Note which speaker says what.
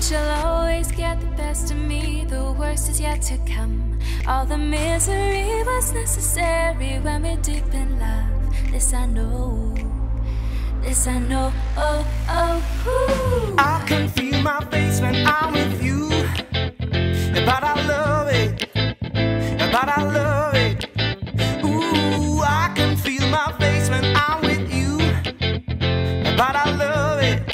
Speaker 1: And she'll always get the best of me, the worst is yet to come. All the misery was necessary when we're deep in love. This I know, this I know. Oh, oh, ooh. I
Speaker 2: can feel my face when I'm with you. But I love it, but I love it. Ooh, I can feel my face when I'm with you. But I love it.